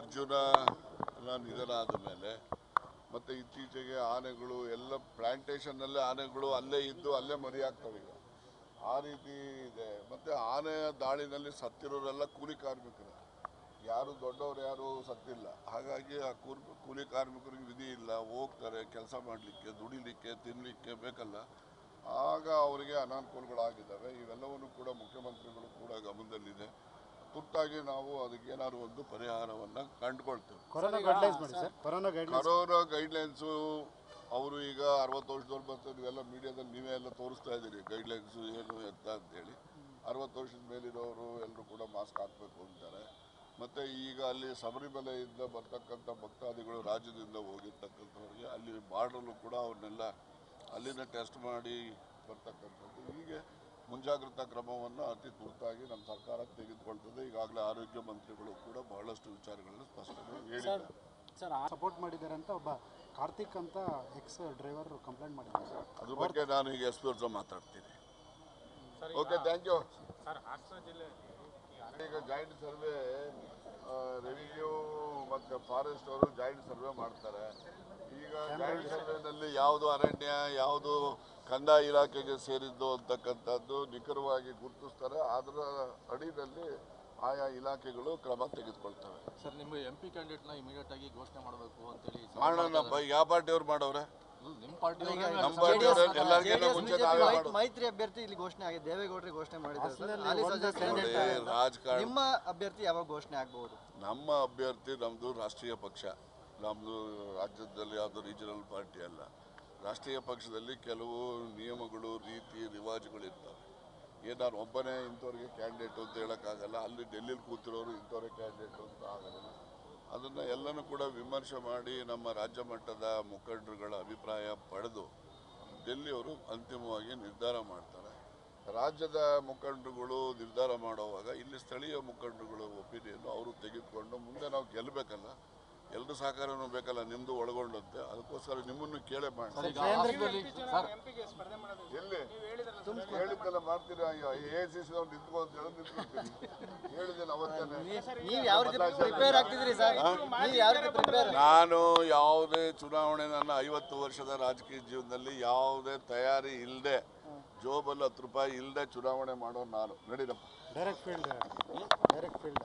ಅರ್ಜುನ ನಿಧನ ಆದ ಮೇಲೆ ಮತ್ತೆ ಇತ್ತೀಚೆಗೆ ಆನೆಗಳು ಎಲ್ಲ ಪ್ಲಾಂಟೇಶನ್ನಲ್ಲೇ ಆನೆಗಳು ಅಲ್ಲೇ ಇದ್ದು ಅಲ್ಲೇ ಮರಿಯಾಗ್ತವೆ ಈಗ. ಆ ರೀತಿ ಇದೆ. ಮತ್ತೆ ಆನೆಯ ದಾಳಿನಲ್ಲಿ ಸತ್ತಿರೋರೆಲ್ಲ ಕೂಲಿ ಕಾರ್ಮಿಕರು. ಯಾರು ದೊಡ್ಡವರು, ಯಾರು ಸತ್ತಿಲ್ಲ. ಹಾಗಾಗಿ ಆ ಕೂಲಿ ಕಾರ್ಮಿಕರಿಗೆ ವಿಧಿ ಇಲ್ಲ. ಹೋಗ್ತಾರೆ, ಕೆಲಸ ಮಾಡಲಿಕ್ಕೆ, ದುಡಿಲಿಕ್ಕೆ ತಿನ್ನಲಿಕ್ಕೆ ಬೇಕಲ್ಲ. ಆಗ ಅವರಿಗೆ ಅನಾನುಕೂಲಗಳಾಗಿದ್ದಾವೆ. ಇವೆಲ್ಲವನ್ನು ಕೂಡ ಮುಖ್ಯಮಂತ್ರಿಗಳು ಕೂಡ ಗಮನದಲ್ಲಿದೆ. ತುರ್ತಾಗಿ ನಾವು ಅದಕ್ಕೆ ಏನಾದ್ರು ಒಂದು ಪರಿಹಾರವನ್ನು ಕಂಡುಕೊಳ್ತೇವೆ. ಕೊರೋನಾ ಗೈಡ್ಲೈನ್ಸ್ ಮಾಡಿ sir corona guidelines corona guidelines ಅವರು ಈಗ ಅರವತ್ತು ವರ್ಷದವ್ರು ಬರ್ತಾರೆ ನೀವೆಲ್ಲ ಮೀಡಿಯಾದಲ್ಲಿ ನೀವೇ ಎಲ್ಲ ತೋರಿಸ್ತಾ ಇದ್ದೀರಿ ಗೈಡ್ಲೈನ್ಸು ಏನು ಎತ್ತ ಅಂತೇಳಿ. ಅರವತ್ತು ವರ್ಷದ ಮೇಲಿರೋರು ಎಲ್ಲರೂ ಕೂಡ ಮಾಸ್ಕ್ ಹಾಕಬೇಕು ಅಂತಾರೆ. ಮತ್ತು ಈಗ ಅಲ್ಲಿ ಶಬರಿಮಲೆಯಿಂದ ಬರ್ತಕ್ಕಂಥ ಭಕ್ತಾದಿಗಳು ರಾಜ್ಯದಿಂದ ಹೋಗಿರ್ತಕ್ಕಂಥವ್ರಿಗೆ ಅಲ್ಲಿ ಬಾರ್ಡರ್ಲು ಕೂಡ ಅವ್ರನ್ನೆಲ್ಲ ಅಲ್ಲಿನ ಟೆಸ್ಟ್ ಮಾಡಿ ಬರ್ತಕ್ಕಂಥದ್ದು. ಹೀಗೆ ಮುಂಜಾಗ್ರತಾ ಕ್ರಮವನ್ನು ಅತಿ ತುರ್ತಾಗಿ ನಮ್ಮ ಸರ್ಕಾರ ತೆಗೆದುಕೊಳ್ತದೆ. ಈಗಾಗಲೇ ಆರೋಗ್ಯ ಮಂತ್ರಿಗಳು ಕೂಡ ಬಹಳಷ್ಟು ವಿಚಾರಗಳನ್ನು ಸ್ಪಷ್ಟನೆ ಹೇಳಿದ್ದಾರೆ. ಸರ್ ಸಪೋರ್ಟ್ ಮಾಡಿದ್ದಾರೆ ಅಂತ ಒಬ್ಬ ಕಾರ್ತಿಕ್ ಅಂತ ಎಕ್ಸ್ ಡ್ರೈವರ್ ಕಂಪ್ಲೇಂಟ್ ಮಾಡಿದ್ದಾರೆ. ಸರ್ ಅದ್ರ ಬಗ್ಗೆ ನಾನು ಈಗ ಎಸ್ ಪಿ ಅವ್ರ ಮಾತಾಡ್ತೀನಿ. Okay thank you sir Hassan ಜಿಲ್ಲೆ ಈಗ ಜಾಯಿಂಟ್ ಸರ್ವೆ ರೆವಿನ್ಯೂ ಮತ್ತು ಫಾರೆಸ್ಟ್ ಅವರು ಜಾಯಿಂಟ್ ಸರ್ವೆ ಮಾಡ್ತಾರೆ. ಈಗ ಯಾವುದು ಅರಣ್ಯ ಯಾವುದು ಕಂದಾಯ ಇಲಾಖೆಗೆ ಸೇರಿದ್ದು ಅಂತಕ್ಕಂಥದ್ದು ನಿಖರವಾಗಿ ಗುರುತಿಸ್ತಾರೆ. ಅದರ ಅಡಿಯಲ್ಲಿ ಆಯಾ ಇಲಾಖೆಗಳು ಕ್ರಮ ತೆಗೆದುಕೊಳ್ತವೆ. ಸರ್ ನಿಮ್ಮ ಎಂ ಪಿ ನ ಇಮಿಡಿಯೇಟ್ ಆಗಿ ಘೋಷಣೆ ಮಾಡಬೇಕು ಅಂತೇಳಿ ಮಾಡೋಣ ಯಾವ ಪಾರ್ಟಿಯವ್ರು ಮಾಡವ್ರೆ? ನಿಮ್ಮ ಪಾರ್ಟಿ ನಮ್ಮ ಪಾರ್ಟಿಯವ್ರು ಎಲ್ಲರಿಗಿಂತ ಮುಂಚೆ ನಾವೇ ಮಾಡೋದು. ಮೈತ್ರಿ ಅಭ್ಯರ್ಥಿ ಇಲ್ಲಿ ಘೋಷಣೆ ಆಗಿದೆ. ದೇವೇಗೌಡರಿಗೆ ಘೋಷಣೆ ಮಾಡಿದ್ದಾರೆ ರಾಜಕಾರಣ. ನಿಮ್ಮ ಅಭ್ಯರ್ಥಿ ಯಾವಾಗ ಘೋಷಣೆ ಆಗಬಹುದು? ನಮ್ಮ ಅಭ್ಯರ್ಥಿ ನಮ್ಮದು ರಾಷ್ಟ್ರೀಯ ಪಕ್ಷ. ನಮ್ಮದು ರಾಜ್ಯದಲ್ಲಿ ಯಾವುದು ರೀಜನಲ್ ಪಾರ್ಟಿ ಅಲ್ಲ. ರಾಷ್ಟ್ರೀಯ ಪಕ್ಷದಲ್ಲಿ ಕೆಲವು ನಿಯಮಗಳು, ರೀತಿ, ರಿವಾಜುಗಳು ಇರ್ತವೆ. ನಾನು ಒಬ್ಬನೇ ಇಂಥವ್ರಿಗೆ ಕ್ಯಾಂಡಿಡೇಟ್ ಅಂತ ಹೇಳೋಕ್ಕಾಗಲ್ಲ. ಅಲ್ಲಿ ಡೆಲ್ಲಿಲಿ ಕೂತಿರೋರು ಇಂಥವ್ರೇ ಕ್ಯಾಂಡಿಡೇಟ್ ಅಂತ ಆಗಲ್ಲ. ಅದನ್ನು ಎಲ್ಲನೂ ಕೂಡ ವಿಮರ್ಶೆ ಮಾಡಿ ನಮ್ಮ ರಾಜ್ಯ ಮಟ್ಟದ ಮುಖಂಡರುಗಳ ಅಭಿಪ್ರಾಯ ಪಡೆದು ಡೆಲ್ಲಿಯವರು ಅಂತಿಮವಾಗಿ ನಿರ್ಧಾರ ಮಾಡ್ತಾರೆ. ರಾಜ್ಯದ ಮುಖಂಡರುಗಳು ನಿರ್ಧಾರ ಮಾಡುವಾಗ ಇಲ್ಲಿ ಸ್ಥಳೀಯ ಮುಖಂಡರುಗಳ ಒಪಿನಿಯನ್ನು ಅವರು ತೆಗೆದುಕೊಂಡು ಮುಂದೆ ನಾವು ಗೆಲ್ಲಬೇಕಲ್ಲ. ಎಲ್ಲರೂ ಸಹಕಾರನೂ ಬೇಕಲ್ಲ ನಿಮ್ಮದು ಒಳಗೊಂಡಂತೆ ಅದಕ್ಕೋಸ್ಕರ ನಿಮ್ಮನ್ನು ಕೇಳೇ ಮಾಡಿ ಸರ್ ಎಲ್ಲಿ? ಹೇಳಿದ್ದೆಲ್ಲ ಮಾಡ್ತೀರಾ? ಎ ಸಿ ಸಿ ಅವ್ರು ಅಂತ ಹೇಳಿ ನಿಂತ್ಕೊಳ್ತೀನಿ. ಹೇಳಿದ್ದೇನೆ ಅವತ್ತೇನೆ ನೀವು ಯಾವ ರೀತಿ ಪ್ರಿಪೇರ್ ಆಗ್ತಿದ್ರಿ ಸರ್? ನೀವು ಯಾವ ಪ್ರಿಪೇರ್ ನಾನು ಯಾವುದೇ ಚುನಾವಣೆ ನನ್ನ ಐವತ್ತು ವರ್ಷದ ರಾಜಕೀಯ ಜೀವನದಲ್ಲಿ ಯಾವುದೇ ತಯಾರಿ ಇಲ್ಲದೆ ಜೋಬಲ್ಲಿ ಹತ್ತು ರೂಪಾಯಿ ಇಲ್ಲದೆ ಚುನಾವಣೆ ಮಾಡೋ ನಾನು ನಡೀರಪ್ಪ. Direct field direct field